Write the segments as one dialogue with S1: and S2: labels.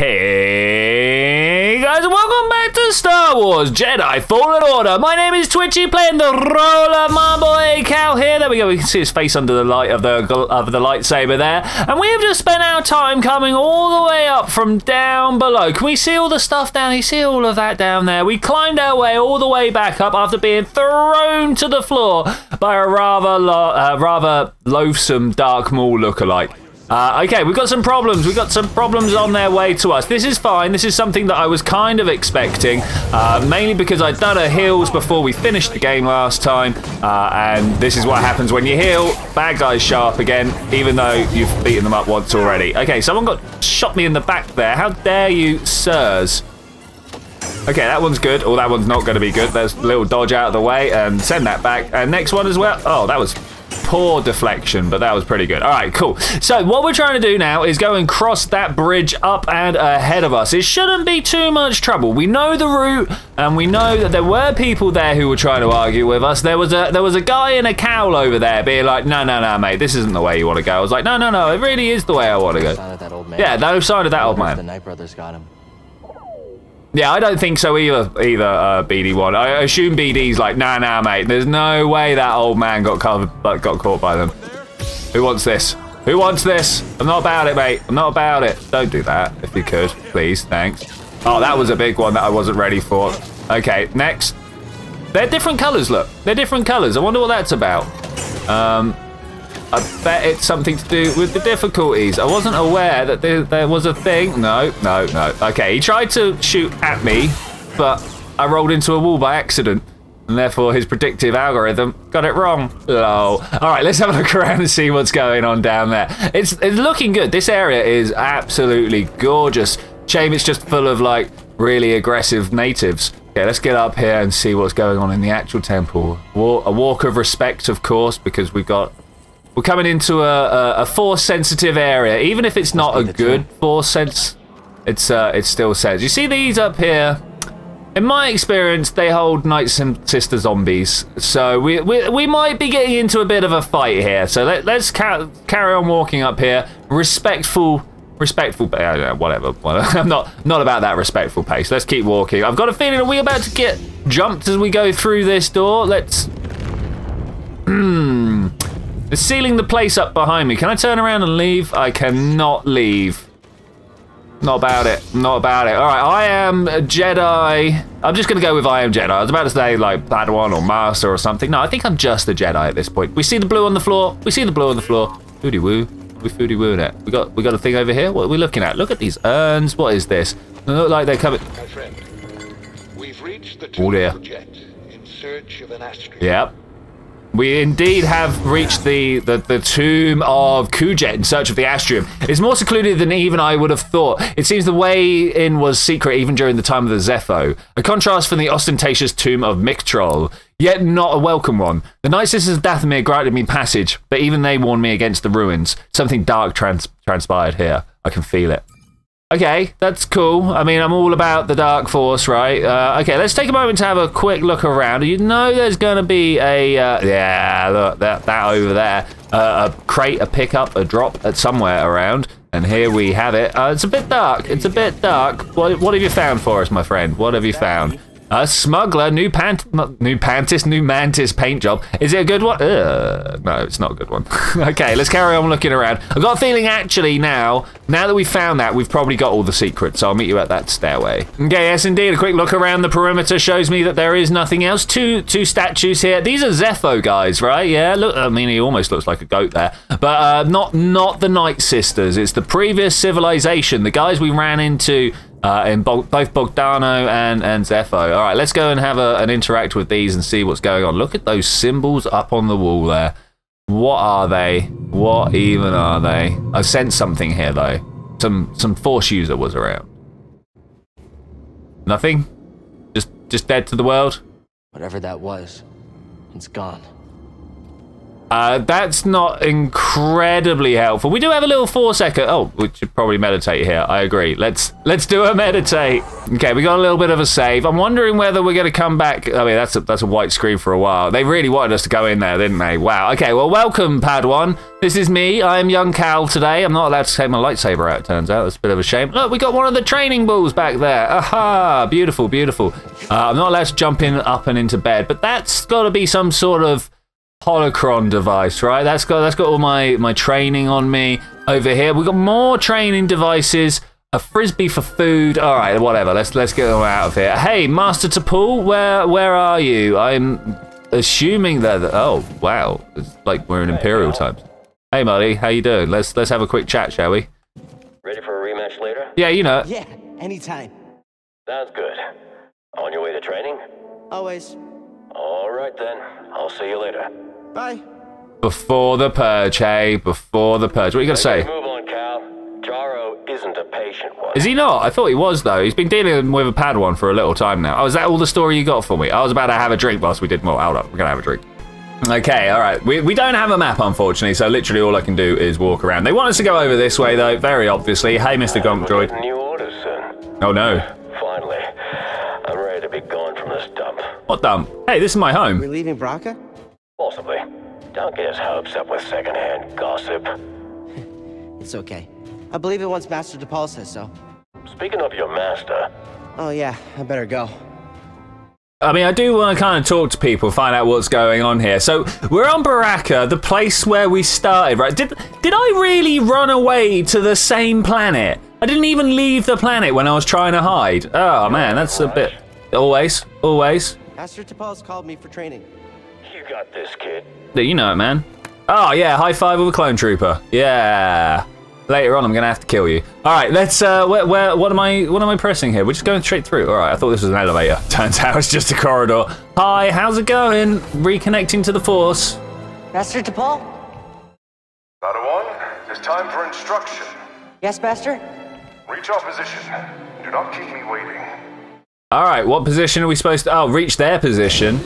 S1: Hey guys, welcome back to Star Wars Jedi Fallen Order. My name is Twitchi, playing the role of my boy Cal here. There we go. We can see his face under the light of the of the lightsaber there. And we have just spent our time coming all the way up from down below. Can we see all the stuff down? You see all of that down there? We climbed our way all the way back up after being thrown to the floor by a rather lo uh, rather loathsome Darth Maul lookalike. Uh, okay, we've got some problems. We've got some problems on their way to us. This is fine. This is something that I was kind of expecting, uh, mainly because I'd done a heals before we finished the game last time, uh, and this is what happens when you heal. Bad guys show up again, even though you've beaten them up once already. Okay, someone got shot me in the back there. How dare you, sirs? Okay, that one's good. Oh, that one's not going to be good. There's a little dodge out of the way and send that back. And next one as well. Oh, that was poor deflection, but that was pretty good. All right, cool. So what we're trying to do now is go and cross that bridge up and ahead of us. It shouldn't be too much trouble. We know the route, and we know that there were people there who were trying to argue with us. There was a there was a guy in a cowl over there being like, no, no, no, mate, this isn't the way you want to go. I was like, no, no, no, it really is the way I want to go. Yeah, no sign of that old man.
S2: The Night brothers got him.
S1: Yeah, I don't think so either, either uh, BD1. I assume BD's like, nah, nah, mate. There's no way that old man got covered, got caught by them. Who wants this? Who wants this? I'm not about it, mate. I'm not about it. Don't do that, if you could. Please, thanks. Oh, that was a big one that I wasn't ready for. Okay, next. They're different colours, look. They're different colours. I wonder what that's about. Um, I bet it's something to do with the difficulties. I wasn't aware that there, there, was a thing. No, no, no. Okay, he tried to shoot at me, but I rolled into a wall by accident. And therefore, his predictive algorithm got it wrong. Oh. All right, let's have a look around and see what's going on down there. It's, it's looking good. This area is absolutely gorgeous. Shame it's just full of, like, really aggressive natives. Okay, let's get up here and see what's going on in the actual temple. A walk of respect, of course, because we've got we're coming into a, a, a force sensitive area. Even if it's not a good force sense, it's uh, it still says. You see these up here? In my experience, they hold Knights and Sister zombies. So we, we, we might be getting into a bit of a fight here. So let, us ca carry on walking up here. Respectful, respectful, uh, whatever. I'm not, not about that respectful pace. Let's keep walking. I've got a feeling we're about to get jumped as we go through this door. Let's... They're sealing the place up behind me. Can I turn around and leave? I cannot leave. Not about it. Not about it. All right, I am a Jedi. I'm just going to go with I am Jedi. I was about to say like Padawan or Master or something. No, I think I'm just a Jedi at this point. We see the blue on the floor. We see the blue on the floor. Foodie woo. We foodie woo it. We got we got a thing over here. What are we looking at? Look at these urns. What is this? They look like they're coming.
S3: My friend, we've reached the
S1: oh dear.
S3: in search of an asteroid.
S1: Yep. We indeed have reached the, the, the tomb of Kujet in search of the Astrium. It's more secluded than even I would have thought. It seems the way in was secret even during the time of the Zeffo. A contrast from the ostentatious tomb of Miktar, yet not a welcome one. The Night Sisters of Dathomir granted me passage, but even they warned me against the ruins. Something dark trans transpired here. I can feel it. Okay, that's cool. I mean, I'm all about the Dark Force, right? Uh, okay, let's take a moment to have a quick look around. You know there's going to be a... Uh, yeah, look, that, that over there. Uh, a crate, a pickup, a drop at somewhere around. And here we have it. Uh, it's a bit dark. It's a bit dark. What, what have you found for us, my friend? What have you found? A smuggler, new pant, new pantis, new mantis paint job. Is it a good one? Uh, no, it's not a good one. okay, let's carry on looking around. I've got a feeling actually now, now that we've found that, we've probably got all the secrets. So I'll meet you at that stairway. Okay, yes indeed. A quick look around the perimeter shows me that there is nothing else. Two two statues here. These are Zeffo guys, right? Yeah. Look, I mean, he almost looks like a goat there, but uh, not not the Night Sisters. It's the previous civilization. The guys we ran into uh, in both Bogano and, and Zeffo. All right, let's go and have a, an interact with these and see what's going on. Look at those symbols up on the wall there. What are they? What even are they? I sense something here, though. Some some force user was around. Nothing? Just just dead to the world?
S2: Whatever that was, it's gone.
S1: Uh, that's not incredibly helpful. We do have a little four second. Oh, we should probably meditate here. I agree. Let's let's do a meditate. Okay, we got a little bit of a save. I'm wondering whether we're going to come back. I mean, that's a that's a white screen for a while. They really wanted us to go in there, didn't they? Wow. Okay. Well, welcome, Padawan. This is me. I am young Cal today. I'm not allowed to take my lightsaber out. It turns out that's a bit of a shame. Look, we got one of the training balls back there. Aha! Beautiful, beautiful. Uh, I'm not allowed to jump in up and into bed, but that's got to be some sort of holocron device, right? That's got that's got all my my training on me over here. We've got more training devices. A frisbee for food. All right, whatever. Let's let's get them out of here. Hey, Master Tapal, where where are you? I'm assuming that. Oh wow, it's like we're in Imperial times. Hey, Marty, how you doing? Let's let's have a quick chat, shall we?
S2: Ready for a rematch later?
S1: Yeah, you know.
S4: Yeah, anytime.
S2: Sounds good. On your way to training?
S4: Always.
S2: All right then. I'll see you later.
S4: Bye.
S1: Before the purge, hey, before the purge. What are you going to say?
S2: Move on, Cal. Jaro isn't a patient one.
S1: Is he not? I thought he was though. He's been dealing with a pad one for a little time now. Oh, is that all the story you got for me? I was about to have a drink whilst we did more. Hold up, we're gonna have a drink. Okay, all right. We, we don't have a map, unfortunately, so literally all I can do is walk around. They want us to go over this way, though, very obviously. Hey, Mr. Gonk Droid.
S2: New orders sir.
S1: Oh, no.
S2: Finally. I'm ready to be gone from this dump.
S1: What dump? Hey, this is my home.
S4: We're leaving Bracca?
S2: Possibly. Don't get his hopes up with secondhand gossip.
S4: It's okay. I believe it once Master Tapal says so.
S2: Speaking of your master,
S4: Oh yeah, I better go.
S1: I mean, I do want to kind of talk to people, find out what's going on here. So, we're on Baraka, the place where we started, right? Did, did I really run away to the same planet? I didn't even leave the planet when I was trying to hide. Oh, man, that's a bit... Always, always.
S4: Master Tapal's called me for training.
S2: you got this, kid.
S1: Yeah, You know it, man. Oh, yeah, high five with a clone trooper. Yeah. Later on, I'm gonna have to kill you. All right, let's. Uh, where, where, what am I? What am I pressing here? We're just going straight through. All right, I thought this was an elevator. Turns out it's just a corridor. Hi, how's it going? Reconnecting to the force.
S4: Master Tapal?
S5: Padawan, it is time for instruction.
S4: Yes, Master?
S5: Reach our position. Do not keep me waiting.
S1: All right, what position are we supposed to? Oh, reach their position.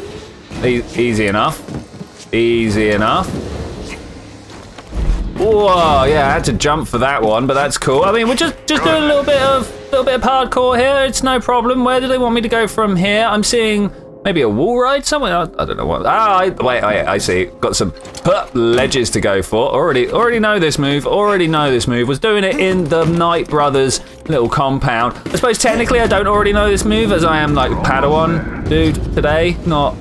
S1: E- easy enough. Easy enough. Whoa, yeah, I had to jump for that one, but that's cool. I mean, we're just just doing a little bit of little bit of hardcore here. It's no problem. Where do they want me to go from here? I'm seeing maybe a wall ride somewhere. I, I don't know what. Ah, I, wait, wait, I see. Got some ledges to go for. Already, already know this move. Already know this move. Was doing it in the Night Brothers little compound. I suppose technically I don't already know this move as I am like Padawan dude today, not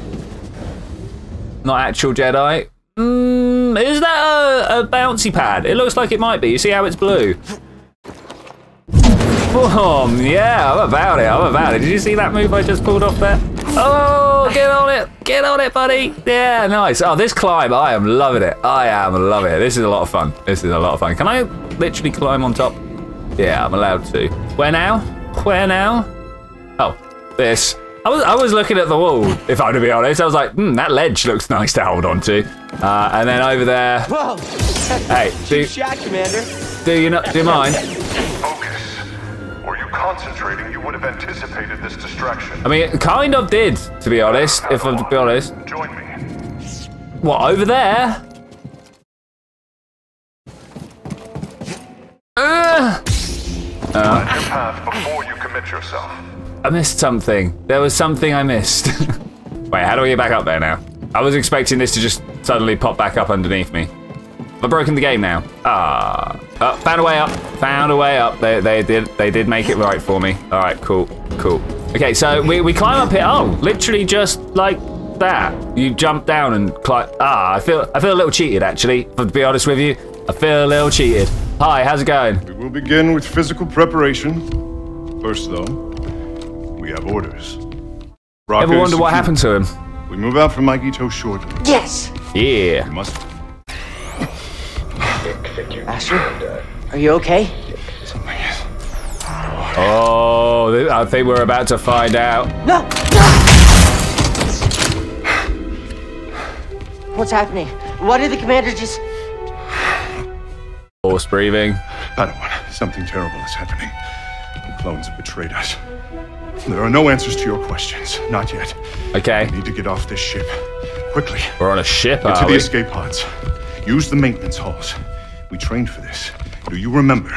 S1: not actual Jedi. Mm, is that a, a bouncy pad? It looks like it might be. You see how it's blue? Boom! Yeah, I'm about it. I'm about it. Did you see that move I just pulled off there? Oh, get on it! Get on it, buddy! Yeah, nice. Oh, this climb, I am loving it. I am loving it. This is a lot of fun. This is a lot of fun. Can I literally climb on top? Yeah, I'm allowed to. Where now? Where now? Oh, this. I was I was looking at the wall, if I'm to be honest. I was like, hmm, that ledge looks nice to hold on to. Uh, and then over there,
S4: Whoa!
S1: hey, do,
S4: Shot, Commander.
S1: do you not do you mind?
S5: Focus. Were you concentrating, you would have anticipated this distraction.
S1: I mean, it kind of did, to be honest. If I'm to be honest.
S5: Join me.
S1: What over there? Uh,
S5: Plan your path before you commit yourself.
S1: I missed something. There was something I missed. Wait, how do we get back up there now? I was expecting this to just suddenly pop back up underneath me. I've broken the game now. Ah, oh, found a way up. Found a way up. They, they did they did make it right for me. All right, cool, cool. Okay, so we, we climb up here. Oh, literally just like that. You jump down and climb. Ah, I feel I feel a little cheated actually. To be honest with you, I feel a little cheated. Hi, how's it going?
S5: We will begin with physical preparation. First, though, we have orders. Rocket
S1: Ever wonder what happened to him?
S5: We move out from Mygeeto shortly.
S4: Yes!
S1: Yeah.
S5: We must.
S4: Master? Are you okay?
S5: Something is.
S1: Oh, I think we're about to find out.
S4: No! What's happening? Why did the commander just...
S1: Horse breathing.
S5: Padawan, something terrible is happening. The clones have betrayed us. There are no answers to your questions. Not yet.
S1: Okay.
S5: We need to get off this ship. Quickly,
S1: We're on a ship,
S5: get to the
S1: we?
S5: escape pods. Use the maintenance halls. We trained for this. Do you remember?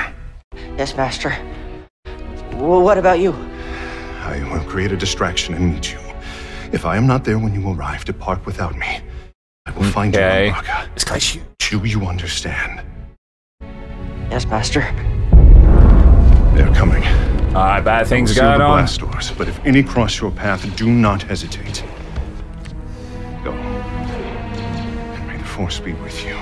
S4: Yes, Master. Well, what about you?
S5: I will create a distraction and meet you. If I am not there when you arrive, depart without me. I will find
S1: Okay.
S5: you, Raka.
S1: This guy's huge.
S5: Do you understand?
S4: Yes, Master.
S5: They're coming.
S1: All right, bad things are
S5: Seal
S1: going
S5: the
S1: on.
S5: blast doors, but if any cross your path, do not hesitate. Go. And may the force be with you.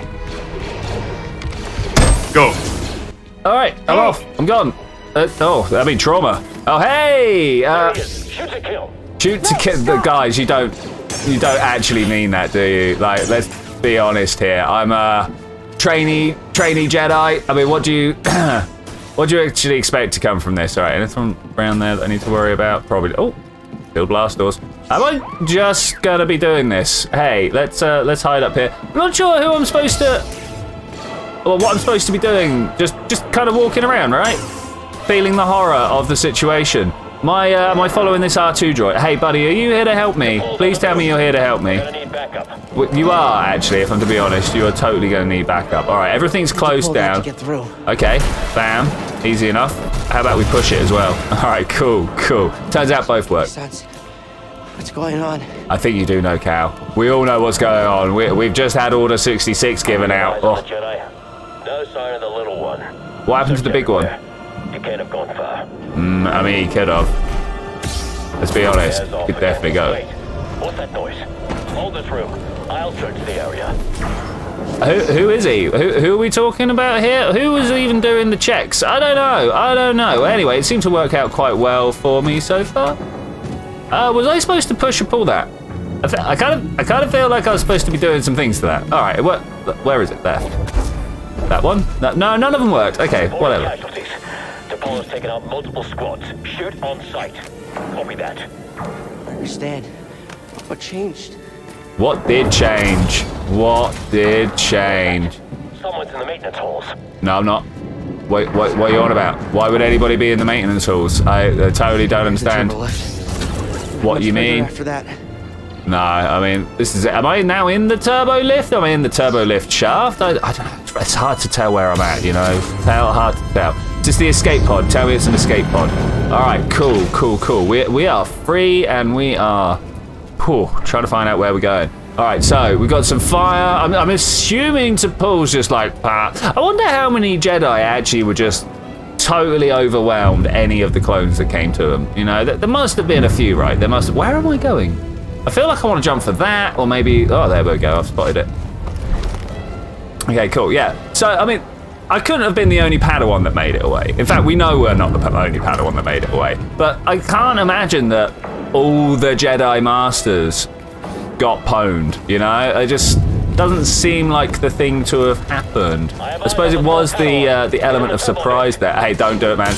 S1: All right, I'm off. I'm gone. Uh, oh, that'd be trauma. Oh, hey! Uh,
S2: he. Shoot to kill.
S1: shoot to kill the guys. You don't, you don't actually mean that, do you? Like, let's be honest here. I'm a trainee, trainee Jedi. I mean, what do you, what do you actually expect to come from this? All right, anything around there that I need to worry about? Probably. Oh, still blast doors. Am I just gonna be doing this? Hey, let's uh, let's hide up here. I'm not sure who I'm supposed to. Well, what I'm supposed to be doing, just just kind of walking around, right? Feeling the horror of the situation. My, uh, am I following this R2 droid? Hey, buddy, are you here to help me? Please tell me you're here to help me.
S2: Gonna need backup.
S1: You are, actually, if I'm to be honest. You are totally going to need backup. All right, everything's closed down.
S4: get through.
S1: Okay, bam. Easy enough. How about we push it as well? All right, cool, cool. Turns out both work.
S4: What's going on?
S1: I think you do know, Cal. We all know what's going on. We, we've just had Order 66 given out. Oh,
S2: the Jedi. No sign of the little one.
S1: what happened to the big one?
S2: He can't have gone far.
S1: Mm, I mean, he could have. Let's be honest. He could definitely go.
S2: Wait, what's that noise? Hold this room. I'll search the area.
S1: Who, who is he? Who, who are we talking about here? Who was even doing the checks? I don't know. I don't know. Anyway, it seemed to work out quite well for me so far. Uh, was I supposed to push or pull that? I, I kind of, I kind of feel like I was supposed to be doing some things to that. All right, what, where is it? There. That one? No, no, none of them worked. Okay, whatever.
S2: casualties. Tapal's taken out multiple squads. Shoot on sight. Copy that.
S4: I understand. What changed?
S1: What did change? What did change?
S2: Someone's in the maintenance halls.
S1: No, I'm not. Wait, what, what are you on about? Why would anybody be in the maintenance halls? I, I totally don't understand.
S4: Turbo lift.
S1: What you mean?
S4: After that,
S1: No, I mean, this is it. Am I now in the turbo lift? Am I in the turbo lift shaft? I, I don't know. It's hard to tell where I'm at, you know? Tell, hard to tell. Just the escape pod. Tell me it's an escape pod. All right, cool, cool, cool. We, we are free and we are whew, trying to find out where we're going. All right, so we've got some fire. I'm, I'm assuming Tapal's just like, ah. I wonder how many Jedi actually were just totally overwhelmed any of the clones that came to them. You know, there, there must have been a few, right? There must. Where am I going? I feel like I want to jump for that, or maybe. Oh, there we go. I've spotted it. Okay, cool. Yeah. So, I mean, I couldn't have been the only Padawan that made it away. In fact, we know we're not the only Padawan that made it away. But I can't imagine that all the Jedi Masters got pwned. You know, it just doesn't seem like the thing to have happened. I suppose it was the uh, the element of surprise there. Hey, don't do it, man.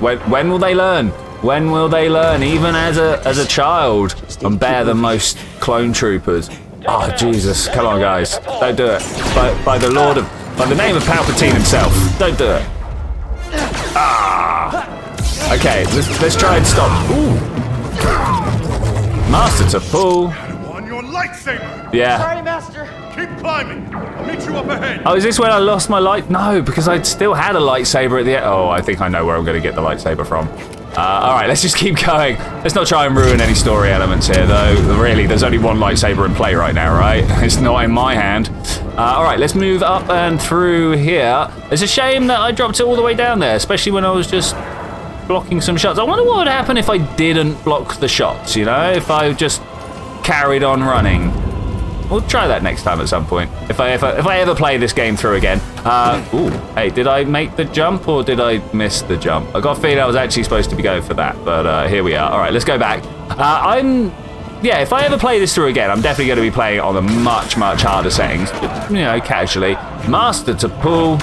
S1: When when will they learn? When will they learn? Even as a as a child, and bear than most clone troopers. Oh Jesus! Come on, guys, don't do it. By by the Lord of by the name of Palpatine himself, don't do it. Ah. Okay, let's let's try and stop. Ooh. Master to pull.
S5: On your lightsaber!
S1: Yeah.
S4: Sorry, Master.
S5: Keep climbing! I'll meet you up ahead!
S1: Oh, is this when I lost my light? No, because I still had a lightsaber at the end. Oh, I think I know where I'm going to get the lightsaber from. Uh, all right, let's just keep going. Let's not try and ruin any story elements here, though. Really, there's only one lightsaber in play right now, right? It's not in my hand. Uh, all right, let's move up and through here. It's a shame that I dropped it all the way down there, especially when I was just blocking some shots. I wonder what would happen if I didn't block the shots, you know? If I just carried on running. We'll try that next time at some point. If I if I, if I ever play this game through again. Uh, ooh, hey, did I make the jump or did I miss the jump? I got a feeling I was actually supposed to be going for that, but uh, here we are. All right, let's go back. Uh, I'm yeah, if I ever play this through again, I'm definitely going to be playing it on the much much harder settings, but, you know, casually. Master Tapal.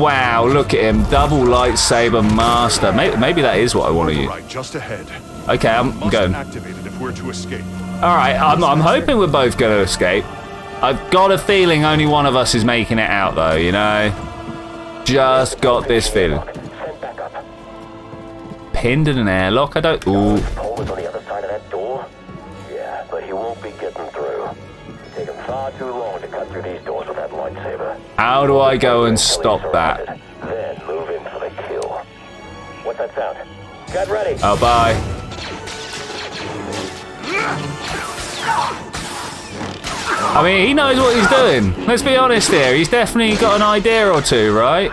S1: Wow, look at him, double lightsaber master. Maybe, maybe that is what I want to use.
S5: Right, just ahead.
S1: Okay, I'm going.
S5: activate it if we're to escape.
S1: All right, I'm, I'm hoping we're both going to escape. I've got a feeling only one of us is making it out, though, you know? Just got this feeling. Pinned in an airlock? I don't... Ooh.
S2: Paul is on the other side of that door? Yeah, but he won't be getting through. far too long to cut through these doors with that lightsaber.
S1: How do I go and stop that?
S2: Then move in for the kill. What's that sound? Got ready.
S1: Oh, bye. I mean, he knows what he's doing. Let's be honest here. He's definitely got an idea or two, right?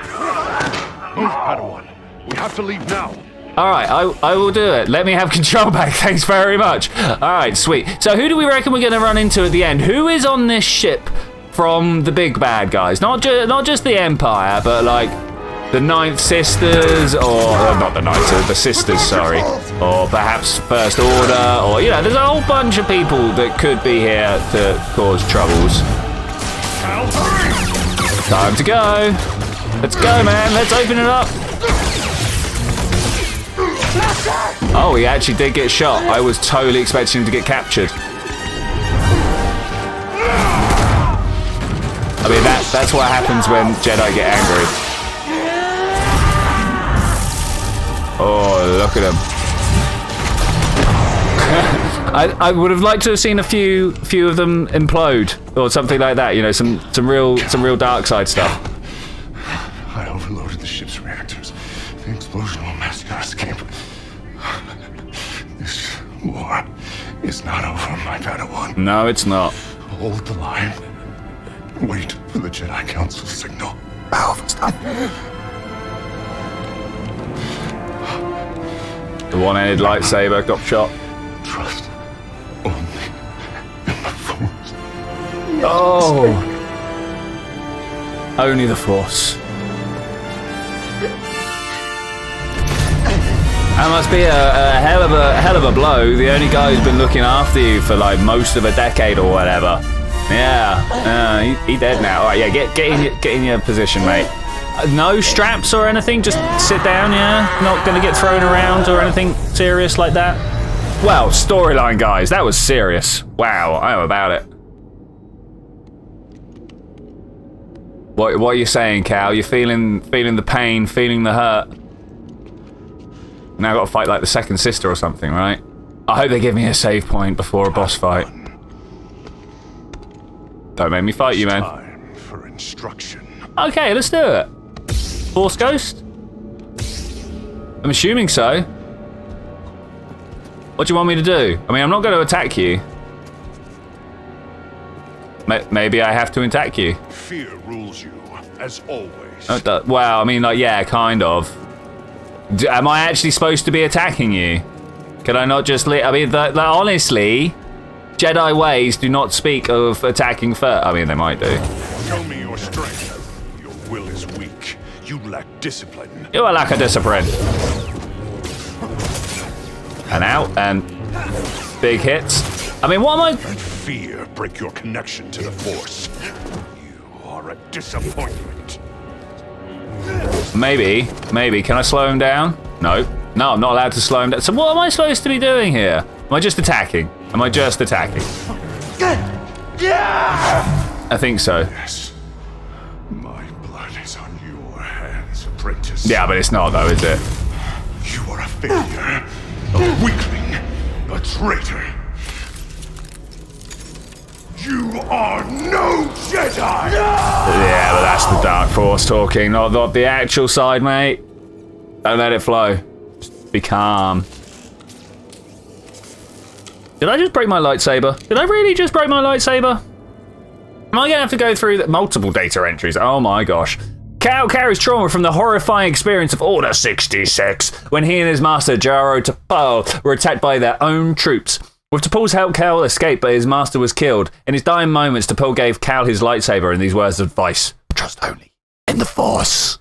S5: Move, Padawan. We have to leave now.
S1: All right, I, I will do it. Let me have control back. Thanks very much. All right, sweet. So who do we reckon we're going to run into at the end? Who is on this ship from the big bad guys? Not just not just the Empire, but like the Ninth Sisters, or uh, not the Ninth, uh, the Sisters, sorry, or perhaps First Order, or you know, there's a whole bunch of people that could be here to cause troubles. Time to go. Let's go, man. Let's open it up. Oh, he actually did get shot. I was totally expecting him to get captured. I mean, that, that's what happens when Jedi get angry. Oh, look at him. I, I would have liked to have seen a few few of them implode or something like that. You know, some some real some real dark side stuff.
S5: I overloaded the ship's reactors. The explosion will mask our escape. This war is not over, my Padawan.
S1: No, it's not.
S5: Hold the line. Wait for the Jedi Council signal.
S1: The one-handed lightsaber got shot.
S5: Trust only in the Force.
S1: Oh. Only the Force. That must be a, a hell of a hell of a blow. The only guy who's been looking after you for like most of a decade or whatever. Yeah, uh, he, he dead now. All right, yeah, get get in your, get in your position, mate. Uh, no straps or anything. Just sit down. Yeah, not gonna get thrown around or anything serious like that. Well, storyline, guys, that was serious. Wow, I am about it. What what are you saying, Cal? You're feeling feeling the pain, feeling the hurt. Now I've got to fight like the second sister or something, right? I hope they give me a save point before a boss fight. Don't make me fight you, man.
S5: Time for instruction.
S1: Okay, let's do it. Force Ghost? I'm assuming so. What do you want me to do? I mean, I'm not going to attack you. Maybe I have to attack you.
S5: Fear rules you, as always.
S1: Oh, Well, I mean, like, yeah, kind of. D- am I actually supposed to be attacking you? Can I not just? I mean, the, the, honestly, Jedi ways do not speak of attacking first. I mean, they might do.
S5: Show me your strength. Your will is weak. You lack discipline.
S1: You are lack of discipline. And out and big hits. I mean, what am I?
S5: Fear break your connection to the Force. You are a disappointment.
S1: Maybe, maybe. Can I slow him down? No. No, I'm not allowed to slow him down. So what am I supposed to be doing here? Am I just attacking? Am I just attacking? Yeah! I think so.
S5: Yes. Apprentice.
S1: Yeah, but it's not though, is it?
S5: You are a failure, a weakling, a traitor. You are no Jedi!
S1: Yeah, but that's the Dark Force talking, not, not the actual side, mate. Don't let it flow. Just be calm. Did I just break my lightsaber? Did I really just break my lightsaber? Am I going to have to go through the multiple data entries? Oh my gosh. Cal carries trauma from the horrifying experience of Order 66 when he and his master, Jaro Tapal, were attacked by their own troops. With Tapal's help, Cal escaped, but his master was killed. In his dying moments, Tapal gave Cal his lightsaber and these words of advice Trust only in the Force.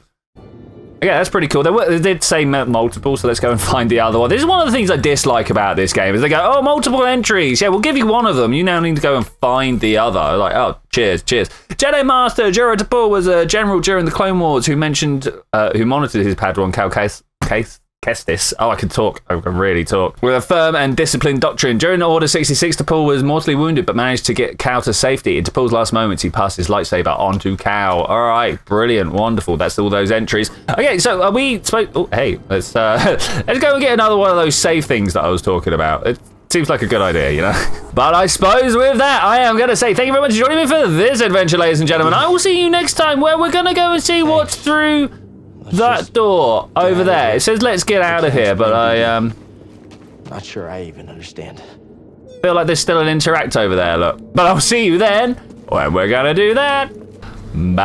S1: Yeah, that's pretty cool. They, were, they did say multiple, so let's go and find the other one. This is one of the things I dislike about this game is they go, oh, multiple entries. Yeah, we'll give you one of them. You now need to go and find the other. Like, oh, cheers, cheers. Jedi Master Jaro Tapal was a general during the Clone Wars who mentioned, uh, who monitored his Padawan Cal Case. Case Kestis. Oh, I can talk. I can really talk. With a firm and disciplined doctrine. During Order 66, Tapal was mortally wounded but managed to get Cal to safety. In Tapal's last moments, he passed his lightsaber on to Cal. All right, brilliant, wonderful. That's all those entries. Okay, so are we supposed... Oh, hey, let's, uh, let's go and get another one of those save things that I was talking about. It Seems like a good idea, you know? But I suppose with that, I am going to say thank you very much for joining me for this adventure, ladies and gentlemen. I will see you next time where we're going to go and see what's through that door over there. It says let's get out of here, but I um,
S4: Not sure I even understand.
S1: feel like there's still an interact over there, look. But I'll see you then when we're going to do that. Bye.